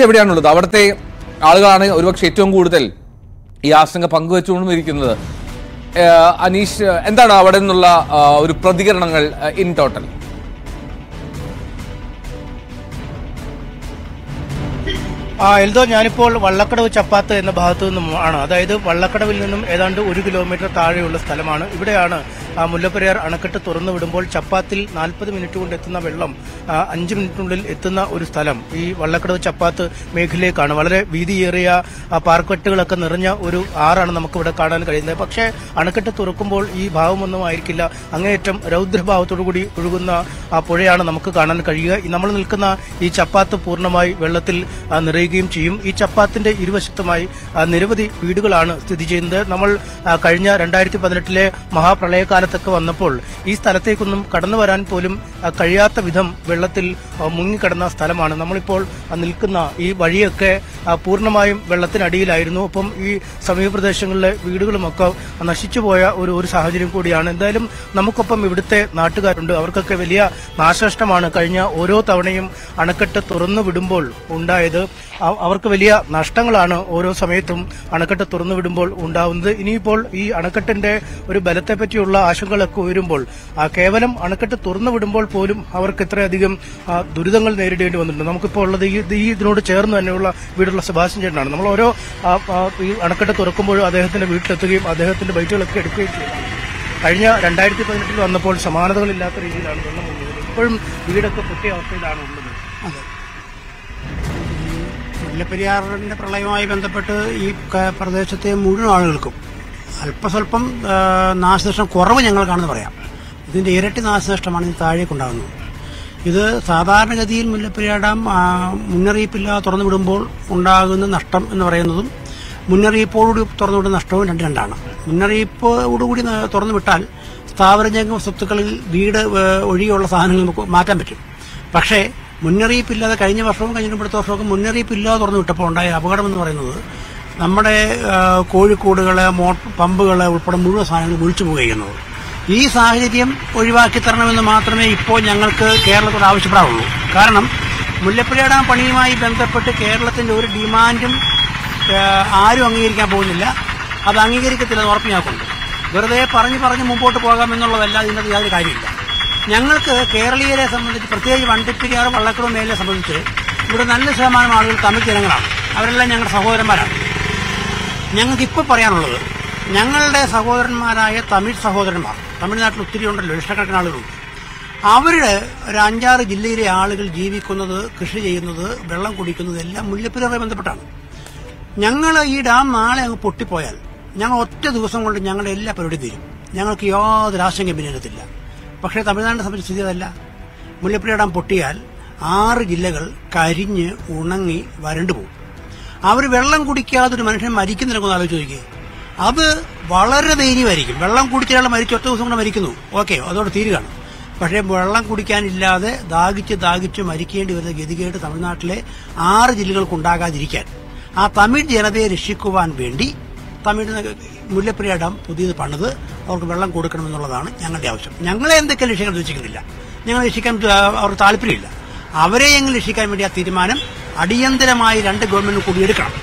കാഴ്ച എവിടെയാണുള്ളത്? അവിടുത്തെ ആളുകളാണ് ഒരുപക്ഷെ ഏറ്റവും കൂടുതൽ ഈ ആശങ്ക പങ്കുവെച്ചുകൊണ്ടിരിക്കുന്നത്. അനീഷ് എന്താണ് അവിടെ നിന്നുള്ള ഒരു പ്രതികരണങ്ങൾ ഇൻ ടോട്ടൽ? ആ എൽദോ ഞാനിപ്പോൾ വള്ളക്കടവ് ചപ്പാത്ത് എന്ന ഭാഗത്തു നിന്നും ആണ്. അതായത് വള്ളക്കടവിൽ നിന്നും ഏതാണ്ട് ഒരു കിലോമീറ്റർ താഴെയുള്ള സ്ഥലമാണ്. ഇവിടെയാണ് ആ, മുല്ലപ്പെരിയാർ അണക്കെട്ട് തുറന്നു വിടുമ്പോൾ ചപ്പാത്തിൽ നാൽപ്പത് മിനിറ്റ് കൊണ്ട് എത്തുന്ന വെള്ളം അഞ്ച് മിനിറ്റിനുള്ളിൽ എത്തുന്ന ഒരു സ്ഥലം ഈ വള്ളക്കടവ് ചപ്പാത്ത് മേഖലയിലേക്കാണ്. വളരെ വീതിയേറിയ പാർക്കെട്ടുകളൊക്കെ നിറഞ്ഞ ഒരു ആറാണ് നമുക്കിവിടെ കാണാൻ കഴിയുന്നത്. പക്ഷേ അണക്കെട്ട് തുറക്കുമ്പോൾ ഈ ഭാവമൊന്നും ആയിരിക്കില്ല. അങ്ങേയറ്റം രൗദ്രഭാവത്തോടുകൂടി ഒഴുകുന്ന ആ പുഴയാണ് നമുക്ക് കാണാൻ കഴിയുക. നമ്മൾ നിൽക്കുന്ന ഈ ചപ്പാത്ത് പൂർണമായി വെള്ളത്തിൽ ആ, നിറയുകയും ചെയ്യും. ഈ ചപ്പാത്തിന്റെ ഇരുവശത്തുമായി നിരവധി വീടുകളാണ് സ്ഥിതി ചെയ്യുന്നത്. നമ്മൾ കഴിഞ്ഞ രണ്ടായിരത്തി പതിനെട്ടിലെ മഹാപ്രളയകാലത്തൊക്കെ വന്നപ്പോൾ ഈ സ്ഥലത്തേക്കൊന്നും കടന്നു വരാൻ പോലും കഴിയാത്ത വിധം വെള്ളത്തിൽ മുങ്ങിക്കിടന്ന സ്ഥലമാണ്. നമ്മളിപ്പോൾ നിൽക്കുന്ന ഈ വഴിയൊക്കെ പൂർണമായും വെള്ളത്തിനടിയിലായിരുന്നു. ഒപ്പം ഈ സമീപ പ്രദേശങ്ങളിലെ വീടുകളുമൊക്കെ നശിച്ചുപോയ ഒരു ഒരു സാഹചര്യം കൂടിയാണ്. എന്തായാലും നമുക്കൊപ്പം ഇവിടുത്തെ നാട്ടുകാരുണ്ട്. അവർക്കൊക്കെ വലിയ നാശനഷ്ടമാണ് കഴിഞ്ഞ ഓരോ തവണയും അണക്കെട്ട് തുറന്നു വിടുമ്പോൾ ഉണ്ടായത്. അവർക്ക് വലിയ നഷ്ടങ്ങളാണ് ഓരോ സമയത്തും അണക്കെട്ട് തുറന്നുവിടുമ്പോൾ ഉണ്ടാവുന്നത്. ഇനിയിപ്പോൾ ഈ അണക്കെട്ടിന്റെ ഒരു ബലത്തെ പറ്റിയുള്ള ആശങ്കകളൊക്കെ ഉയരുമ്പോൾ കേവലം അണക്കെട്ട് തുറന്നുവിടുമ്പോൾ പോലും അവർക്ക് ഇത്രയധികം ദുരിതങ്ങൾ നേരിടേണ്ടി വന്നിട്ടുണ്ട്. നമുക്കിപ്പോൾ ഉള്ളത് ഈ ഇതിനോട് ചേർന്ന് തന്നെയുള്ള വീടുള്ള സുഭാഷൻ ചേട്ടനാണ്. നമ്മൾ ഓരോ ഈ അണക്കെട്ട് തുറക്കുമ്പോഴും അദ്ദേഹത്തിന്റെ വീട്ടിലെത്തുകയും അദ്ദേഹത്തിന്റെ ബൈറ്റുകളൊക്കെ എടുക്കുകയും ചെയ്യും കഴിഞ്ഞ രണ്ടായിരത്തി പതിനെട്ടിൽ വന്നപ്പോൾ സമാനതകളില്ലാത്ത രീതിയിലാണ് വെള്ളം ഇപ്പോഴും വീടൊക്കെ പൊട്ടിയ അവസ്ഥയിലാണ് ഉള്ളത്. അതെ മുല്ലപ്പെരിയാറിന്റെ പ്രളയവുമായി ബന്ധപ്പെട്ട് ഈ പ്രദേശത്തെ മുഴുവൻ ആളുകൾക്കും അല്പസ്വല്പം നാശനഷ്ടം കുറവ് ഞങ്ങൾ കാണുന്നു പറയാം. ഇതിന്റെ ഇരട്ടി നാശനഷ്ടമാണ് താഴേക്ക് താഴേക്കുണ്ടാകുന്നത്. ഇത് സാധാരണഗതിയിൽ മുല്ലപ്പെരിയാർ ഡാം മുന്നറിയിപ്പില്ലാതെ തുറന്നു വിടുമ്പോൾ ഉണ്ടാകുന്ന നഷ്ടം എന്ന് പറയുന്നതും മുന്നറിയിപ്പോടുകൂടി തുറന്നു വിടുന്ന നഷ്ടവും രണ്ട് രണ്ടാണ്. മുന്നറിയിപ്പോടുകൂടി തുറന്നു വിട്ടാൽ സ്ഥാപനജംഗം സ്വത്തുക്കളിൽ വീട് ഒഴിയുള്ള സാധനങ്ങൾ നമുക്ക് മാറ്റാൻ പറ്റും. പക്ഷേ മുന്നറിയിപ്പില്ലാതെ കഴിഞ്ഞ വർഷവും കഴിഞ്ഞ അടുത്ത വർഷമൊക്കെ മുന്നറിയിപ്പില്ലാതെ തുറന്നു വിട്ടപ്പോൾ ഉണ്ടായ അപകടം എന്ന് പറയുന്നത് നമ്മുടെ ആ, മോട്ടർ പമ്പുകൾ ഉൾപ്പെടെ മുഴുവൻ സാധനങ്ങൾ ഒഴിച്ചു പോകുന്നത് ഈ സാഹചര്യം ഒഴിവാക്കി തരണമെന്ന് മാത്രമേ ഇപ്പോൾ ഞങ്ങൾക്ക് കേരളത്തോട് ആവശ്യപ്പെടാവുള്ളൂ. കാരണം മുല്ലപ്പെരിയാർ ഡാം പണിയുമായി ബന്ധപ്പെട്ട് കേരളത്തിന്റെ ഒരു ഡിമാൻഡും ആരും അംഗീകരിക്കാൻ പോകുന്നില്ല. അത് അംഗീകരിക്കത്തില്ല ഉറപ്പിനാക്കുന്നുണ്ട് വെറുതെ പറഞ്ഞു പറഞ്ഞ് മുമ്പോട്ട് പോകാമെന്നുള്ളതല്ല ഇതിനകത്ത് യാതൊരു കാര്യമില്ല ഞങ്ങൾക്ക് കേരളീയരെ സംബന്ധിച്ച് പ്രത്യേകിച്ച് വണ്ടിപ്പെരിയാർ വള്ളക്കുളം മേലെ സംബന്ധിച്ച് ഇവിടെ നല്ല ശതമാനം ആളുകൾ തമിഴ് ജനങ്ങളാണ്. അവരെല്ലാം ഞങ്ങളുടെ സഹോദരന്മാരാണ്. ഞങ്ങൾക്ക് ഇപ്പോൾ പറയാനുള്ളത് ഞങ്ങളുടെ സഹോദരന്മാരായ തമിഴ് സഹോദരന്മാർ തമിഴ്നാട്ടിൽ ഒത്തിരി ഉണ്ടല്ലോ ലക്ഷക്കണക്കിന് ആളുകളുണ്ട് അവരുടെ ഒരു അഞ്ചാറ് ജില്ലയിലെ ആളുകൾ ജീവിക്കുന്നത് കൃഷി ചെയ്യുന്നത് വെള്ളം കുടിക്കുന്നത് എല്ലാം മുല്ലപ്പെരിയാറുമായി ബന്ധപ്പെട്ടാണ്. ഞങ്ങൾ ഈ ഡാം നാളെ അങ്ങ് പൊട്ടിപ്പോയാൽ ഞങ്ങൾ ഒറ്റ ദിവസം കൊണ്ട് ഞങ്ങളുടെ എല്ലാ പരിപാടിയും തീരും. ഞങ്ങൾക്ക് യാതൊരു ആശങ്കയും പിന്നിടത്തില്ല പക്ഷേ തമിഴ്നാടിനെ സംബന്ധിച്ച് സ്ഥിതി അതല്ല മുല്ലപ്പെരിയാർ ഡാം പൊട്ടിയാൽ ആറ് ജില്ലകൾ കരിഞ്ഞ് ഉണങ്ങി വരണ്ടു പോകും. അവർ വെള്ളം കുടിക്കാതെ ഒരു മനുഷ്യൻ മരിക്കുന്നതിനൊക്കെ ആലോചിച്ച് നോക്കിയേ. അത് വളരെ ദയനീയമായിരിക്കും. വെള്ളം കുടിച്ചയാൾ മരിച്ചു ഒറ്റ ദിവസം കൊണ്ട് മരിക്കുന്നു. ഓക്കെ അതോടെ തീരുകയാണ്. പക്ഷേ വെള്ളം കുടിക്കാനില്ലാതെ ദാഹിച്ച് ദാഹിച്ച് മരിക്കേണ്ടി വരുന്ന ഗതികേട് തമിഴ്നാട്ടിലെ ആറ് ജില്ലകൾക്കുണ്ടാകാതിരിക്കാൻ ആ തമിഴ് ജനതയെ രക്ഷിക്കുവാൻ വേണ്ടി തമിഴ് മുല്ലപ്പെരിയാർ ഡാം പുതിയത് പണിത് അവർക്ക് വെള്ളം കൊടുക്കണമെന്നുള്ളതാണ് ഞങ്ങളുടെ ആവശ്യം. ഞങ്ങളെ എന്തൊക്കെ രക്ഷിക്കാൻ ഉദ്ദേശിക്കുന്നില്ല. ഞങ്ങൾ രക്ഷിക്കാൻ അവർ അവർക്ക് താല്പര്യമില്ല. അവരെ എങ്ങനെ രക്ഷിക്കാൻ വേണ്ടി ആ തീരുമാനം അടിയന്തരമായി രണ്ട് ഗവൺമെന്റ് കൂടി എടുക്കണം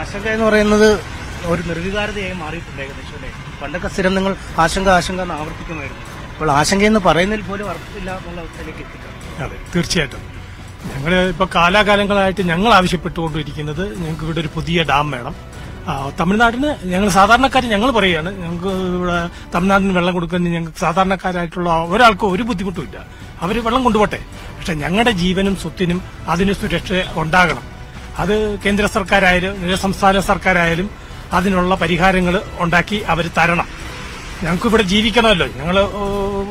ആശങ്ക എന്ന് പറയുന്നത് ഒരു നിർവികാരതയായി മാറിയിട്ടുണ്ട് ഏകദേശം അല്ലേ? പണ്ടൊക്കെ സ്ഥിരം നിങ്ങൾ ആശങ്ക ആശങ്ക എന്ന് ആവർത്തിക്കുമായിരുന്നു. അപ്പോൾ ആശങ്ക എന്ന് പറയുന്നതിൽ പോലും അർത്ഥമില്ല എന്നുള്ള അവസ്ഥയിലേക്ക് എത്തിക്കാം അതെ തീർച്ചയായിട്ടും. ഞങ്ങൾ ഇപ്പൊ കാലാകാലങ്ങളായിട്ട് ഞങ്ങൾ ആവശ്യപ്പെട്ടുകൊണ്ടിരിക്കുന്നത് ഞങ്ങൾക്ക് ഇവിടെ ഒരു പുതിയ ഡാം വേണം. തമിഴ്നാടിന് ഞങ്ങൾ സാധാരണക്കാർ ഞങ്ങൾ പറയുകയാണ് ഞങ്ങൾക്ക് ഇവിടെ തമിഴ്നാടിന് വെള്ളം കൊടുക്കുന്നതിന് ഞങ്ങൾക്ക് സാധാരണക്കാരായിട്ടുള്ള ഒരാൾക്കും ഒരു ബുദ്ധിമുട്ടുമില്ല അവർ വെള്ളം കൊണ്ടുപോട്ടെ. പക്ഷെ ഞങ്ങളുടെ ജീവനും സ്വത്തിനും അതിന് സുരക്ഷ ഉണ്ടാകണം. അത് കേന്ദ്ര സർക്കാരായാലും സംസ്ഥാന സർക്കാരായാലും അതിനുള്ള പരിഹാരങ്ങൾ ഉണ്ടാക്കി അവർ തരണം. ഞങ്ങൾക്ക് ഇവിടെ ജീവിക്കണമല്ലോ. ഞങ്ങൾ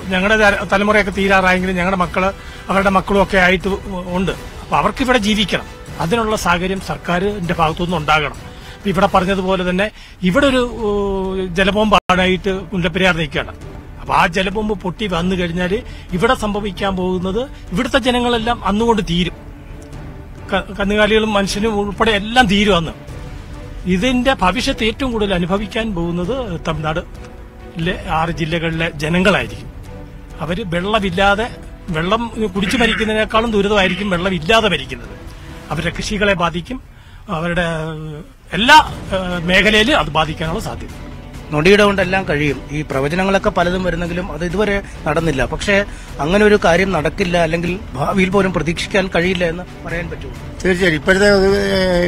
ഞങ്ങളുടെ തല- തലമുറയൊക്കെ തീരാറായെങ്കിലും ഞങ്ങളുടെ മക്കൾ അവരുടെ മക്കളും ഒക്കെ ആയിട്ട് ഉണ്ട്. അപ്പൊ അവർക്ക് ഇവിടെ ജീവിക്കണം. അതിനുള്ള സാഹചര്യം സർക്കാരിന്റെ ഭാഗത്തുനിന്ന് ഉണ്ടാകണം. ഇവിടെ പറഞ്ഞതുപോലെ തന്നെ ഇവിടെ ഒരു ജലബോംബാണായിട്ട് മുല്ലപ്പെരിയാർ നിൽക്കുകയാണ്. അപ്പൊ ആ ജലബോംബ് പൊട്ടി വന്നു കഴിഞ്ഞാൽ ഇവിടെ സംഭവിക്കാൻ പോകുന്നത് ഇവിടുത്തെ ജനങ്ങളെല്ലാം അന്നുകൊണ്ട് തീരും. കന്നുകാലികളും മനുഷ്യനും ഉൾപ്പെടെ എല്ലാം തീരും അന്ന്. ഇതിന്റെ ഭവിഷ്യത്ത് ഏറ്റവും കൂടുതൽ അനുഭവിക്കാൻ പോകുന്നത് തമിഴ്നാട് ആറ് ജില്ലകളിലെ ജനങ്ങളായിരിക്കും. അവർ വെള്ളമില്ലാതെ വെള്ളം കുടിച്ചു മരിക്കുന്നതിനേക്കാളും ദുരിതമായിരിക്കും വെള്ളമില്ലാതെ മരിക്കുന്നത്. അവരുടെ കൃഷികളെ ബാധിക്കും അവരുടെ എല്ലാ മേഖലയിലും അത് ബാധിക്കാനുള്ള സാധ്യത. നൊടിയുടെ കൊണ്ടെല്ലാം കഴിയും. ഈ പ്രവചനങ്ങളൊക്കെ പലതും വരുന്നെങ്കിലും അത് ഇതുവരെ നടന്നില്ല. പക്ഷേ അങ്ങനെ ഒരു കാര്യം നടക്കില്ല അല്ലെങ്കിൽ ഭാവിയിൽ പോലും പ്രതീക്ഷിക്കാൻ കഴിയില്ല എന്ന് പറയാൻ പറ്റുമോ തീർച്ചയായും. ഇപ്പോഴത്തെ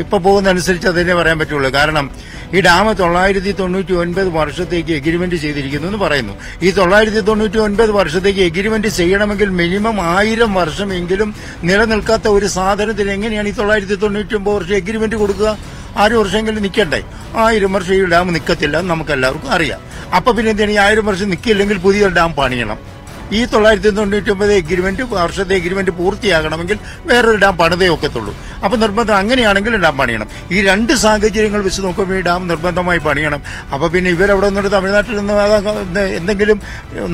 ഇപ്പൊ പോകുന്ന അനുസരിച്ച് അതിനെ പറയാൻ പറ്റുള്ളൂ. കാരണം ഈ ഡാം തൊള്ളായിരത്തി തൊണ്ണൂറ്റി ഒൻപത് വർഷത്തേക്ക് എഗ്രിമെന്റ് ചെയ്തിരിക്കുന്നു എന്ന് പറയുന്നു. ഈ തൊള്ളായിരത്തി തൊണ്ണൂറ്റി ഒൻപത് വർഷത്തേക്ക് എഗ്രിമെന്റ് ചെയ്യണമെങ്കിൽ മിനിമം ആയിരം വർഷമെങ്കിലും നിലനിൽക്കാത്ത ഒരു സാധനത്തിന് എങ്ങനെയാണ് ഈ തൊള്ളായിരത്തി തൊണ്ണൂറ്റി ഒമ്പത് വർഷം എഗ്രിമെന്റ് കൊടുക്കുക? ആറ് വർഷമെങ്കിലും നിൽക്കണ്ടേ ആയിരം വർഷം ഈ ഡാം നിൽക്കത്തില്ല എന്ന് നമുക്ക് എല്ലാവർക്കും അറിയാം. അപ്പൊ പിന്നെ എന്താണ് ഈ ആയിരം വർഷം നിൽക്കില്ലെങ്കിൽ പുതിയ ഡാം പണിയണം? ഈ തൊള്ളായിരത്തി തൊണ്ണൂറ്റി ഒമ്പത് എഗ്രിമെന്റ് വർഷത്തെ എഗ്രിമെന്റ് പൂർത്തിയാകണമെങ്കിൽ വേറൊരു ഡാം പണിതേ ഒക്കത്തുള്ളൂ. അപ്പൊ നിർബന്ധം അങ്ങനെയാണെങ്കിൽ ഡാം പണിയണം. ഈ രണ്ട് സാഹചര്യങ്ങൾ വെച്ച് നോക്കുമ്പോൾ ഈ ഡാം നിർബന്ധമായി പണിയണം. അപ്പൊ പിന്നെ ഇവരവിടെ നിന്നിട്ട് തമിഴ്നാട്ടിൽ നിന്ന് എന്തെങ്കിലും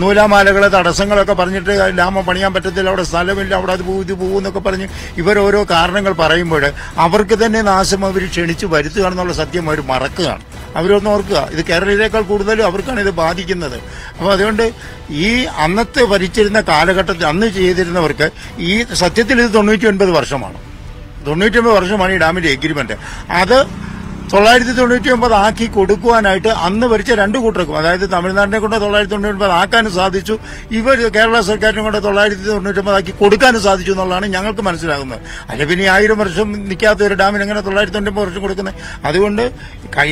നൂലാമാലകളെ തടസ്സങ്ങളൊക്കെ പറഞ്ഞിട്ട് ഡാം പണിയാൻ പറ്റത്തില്ല അവിടെ സ്ഥലമില്ല അവിടെ അത് പോകും ഇത് പോകും എന്നൊക്കെ പറഞ്ഞ് ഇവരോരോ കാരണങ്ങൾ പറയുമ്പോൾ അവർക്ക് തന്നെ നാശം അവർ ക്ഷണിച്ച് വരുത്തുകയാണെന്നുള്ള സത്യം അവർ മറക്കുകയാണ്. അവരൊന്ന് ഓർക്കുക. ഇത് കേരളീയരെക്കാൾ കൂടുതലും അവർക്കാണ് ഇത് ബാധിക്കുന്നത്. അപ്പോൾ അതുകൊണ്ട് ഈ അന്നത്തെ ഭരിച്ചിരുന്ന കാലഘട്ടത്തിൽ അന്ന് ചെയ്തിരുന്നവർക്ക് ഈ സത്യത്തിൽ ഇത് തൊണ്ണൂറ്റി ഒൻപത് വർഷമാണ്. തൊണ്ണൂറ്റി ഒൻപത് വർഷമാണ് ഈ ഡാമിന്റെ എഗ്രിമെന്റ് അത് തൊള്ളായിരത്തി തൊണ്ണൂറ്റി ഒമ്പത് ആക്കി കൊടുക്കുവാനായിട്ട് അന്ന് ഭരിച്ച രണ്ട് കൂട്ടർക്കും അതായത് തമിഴ്നാടിനെ കൊണ്ട് തൊള്ളായിരത്തി തൊണ്ണൂറ്റി ഒമ്പത് ആക്കാനും സാധിച്ചു ഇവർ കേരള സർക്കാരിനെ കൊണ്ട് തൊള്ളായിരത്തി തൊണ്ണൂറ്റി ഒമ്പത് ആക്കി കൊടുക്കാനും സാധിച്ചു എന്നുള്ളതാണ് ഞങ്ങൾക്ക് മനസ്സിലാകുന്നത്. അല്ലെ പിന്നെ ആയിരം വർഷം നിൽക്കാത്ത ഒരു ഡാമിന് എങ്ങനെ തൊള്ളായിരത്തി തൊണ്ണൂറ്റി വർഷം കൊടുക്കുന്നത്? അതുകൊണ്ട്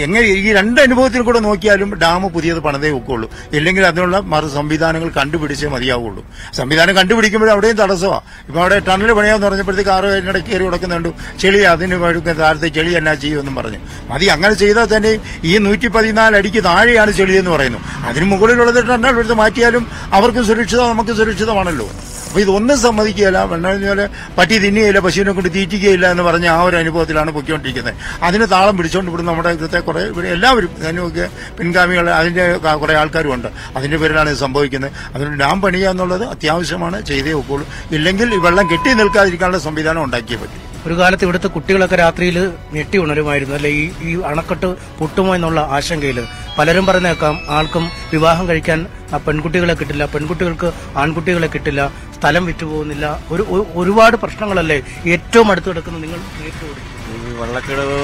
എങ്ങനെ ഈ രണ്ട് അനുഭവത്തിൽ കൂടെ നോക്കിയാലും ഡാം പുതിയത് പണിതേ ഒക്കുള്ളൂ ഇല്ലെങ്കിൽ അതിനുള്ള മറു സംവിധാനങ്ങൾ കണ്ടുപിടിച്ചേ മതിയാവുള്ളൂ സംവിധാനം കണ്ടുപിടിക്കുമ്പോഴും അവിടെയും തടസ്സമാണ് ഇപ്പൊ അവിടെ ടണൽ പണിയാന്ന് പറഞ്ഞപ്പോഴത്തേക്ക് ആറ് അതിനിടയ്ക്ക് കയറി കൊടുക്കുന്നുണ്ട് ചെളി അതിന് താരത്തെ ചെളി എന്നാ ചെയ്യുമെന്നും പറഞ്ഞു. മതി അങ്ങനെ ചെയ്താൽ തന്നെ ഈ നൂറ്റി പതിനാല് അടിക്ക് താഴെയാണ് ചെളിയെന്ന് പറയുന്നു. അതിന് മുകളിലുള്ളത് രണ്ടാൾ എടുത്ത് മാറ്റിയാലും അവർക്ക് സുരക്ഷിതം നമുക്ക് സുരക്ഷിതമാണല്ലോ. അപ്പൊ ഇതൊന്നും സമ്മതിക്കുകയില്ല. പറഞ്ഞാൽ പട്ടി തിന്നുകയില്ല പശുവിനെ കൊണ്ട് തീറ്റിക്കുകയില്ല എന്ന് പറഞ്ഞ ആ ഒരു അനുഭവത്തിലാണ് പൊയ്ക്കൊണ്ടിരിക്കുന്നത്. അതിന് താളം പിടിച്ചുകൊണ്ട് ഇവിടെ നമ്മുടെ ഇവിടുത്തെ കുറേ ഇവിടെ എല്ലാവരും അതിനൊക്കെ പിൻഗാമികൾ അതിന്റെ കുറേ ആൾക്കാരും ഉണ്ട് അതിന്റെ പേരിലാണ് ഇത് സംഭവിക്കുന്നത്. അതുകൊണ്ട് ഡാം പണിയുക എന്നുള്ളത് അത്യാവശ്യമാണ്. ചെയ്തേ ഒക്കുള്ളൂ. ഇല്ലെങ്കിൽ ഈ വെള്ളം കെട്ടി നിൽക്കാതിരിക്കാനുള്ള സംവിധാനം ഉണ്ടാക്കിയേ പറ്റും. ഒരു കാലത്ത് ഇവിടുത്തെ കുട്ടികളൊക്കെ രാത്രിയിൽ ഞെട്ടി ഉണരുമായിരുന്നു. അല്ലെ ഈ ഈ അണക്കെട്ട് പൊട്ടുമോ എന്നുള്ള ആശങ്കയിൽ പലരും പറഞ്ഞേക്കാം ആൾക്കും വിവാഹം കഴിക്കാൻ ആ പെൺകുട്ടികളെ കിട്ടില്ല പെൺകുട്ടികൾക്ക് ആൺകുട്ടികളെ കിട്ടില്ല സ്ഥലം വിറ്റുപോകുന്നില്ല ഒരു ഒരു- ഒരുപാട് പ്രശ്നങ്ങളല്ലേ ഏറ്റവും അടുത്ത് കിടക്കുന്ന നിങ്ങൾ വള്ളക്കടവ്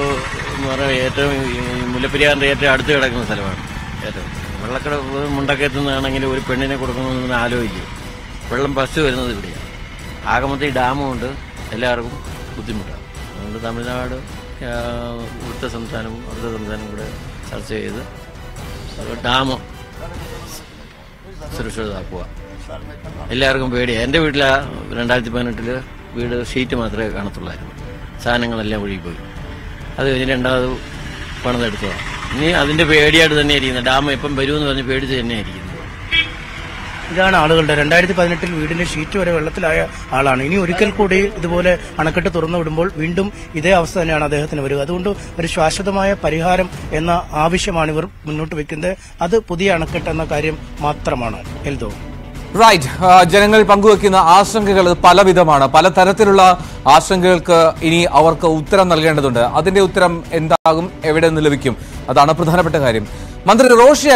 എന്ന് പറയുന്നത് ഏറ്റവും മുല്ലപ്പെരിയാറിന്റെ ഏറ്റവും അടുത്ത് കിടക്കുന്ന സ്ഥലമാണ്. ഏറ്റവും. വള്ളക്കടവ് മുണ്ടക്കയത്തു നിന്നാണെങ്കിൽ ഒരു പെണ്ണിനെ കൊടുക്കണമെന്ന് ആലോചിക്കും. വെള്ളം ബസ് വരുന്നത് ഇവിടെയാണ്. ആകെ മൊത്തം ഡാമും ഉണ്ട്. എല്ലാവർക്കും ബുദ്ധിമുട്ടാണ്. അതുകൊണ്ട് തമിഴ്നാട് ഇവിടുത്തെ സംസ്ഥാനവും അടുത്ത സംസ്ഥാനവും കൂടെ ചർച്ച ചെയ്ത് ഡാം സുരക്ഷിതമാക്കുക. എല്ലാവർക്കും പേടിയാണ് എന്റെ വീട്ടിൽ രണ്ടായിരത്തി പതിനെട്ടിൽ വീട് ഷീറ്റ് മാത്രമേ കാണത്തുള്ളായിരുന്നു. സാധനങ്ങളെല്ലാം ഒഴുകിപ്പോയി അത് കഴിഞ്ഞ് രണ്ടാമത് പണിതെടുത്തതാണ്. ഇനി അതിന്റെ പേടിയായിട്ട് തന്നെ ഇരിക്കുന്നത് ഡാം എപ്പം വരുമെന്ന് പറഞ്ഞ് പേടിച്ച് തന്നെ ഇരിക്കുന്നത് ഇതാണ് ആളുകളുടെ രണ്ടായിരത്തി പതിനെട്ടിൽ വീടിന്റെ ഷീറ്റ് വരെ വെള്ളത്തിലായ ആളാണ്. ഇനി ഒരിക്കൽ കൂടി ഇതുപോലെ അണക്കെട്ട് തുറന്നു വിടുമ്പോൾ വീണ്ടും ഇതേ അവസ്ഥ തന്നെയാണ് അദ്ദേഹത്തിന് വരിക. അതുകൊണ്ട് ഒരു ശാശ്വതമായ പരിഹാരം എന്ന ആവശ്യമാണ് ഇവർ മുന്നോട്ട് വെക്കുന്നത്. അത് പുതിയ അണക്കെട്ട് എന്ന കാര്യം മാത്രമാണ്. എൽദോ. റൈറ്റ് ജനങ്ങൾ പങ്കുവെക്കുന്ന ആശങ്കകൾ പലവിധമാണ്. പലതരത്തിലുള്ള ആശങ്കകൾക്ക് ഇനി അവർക്ക് ഉത്തരം നൽകേണ്ടതുണ്ട്. അതിന്റെ ഉത്തരം എന്താകും എവിടെ നിന്ന് ലഭിക്കും? അതാണ് പ്രധാനപ്പെട്ട കാര്യം. മന്ത്രി റോഷി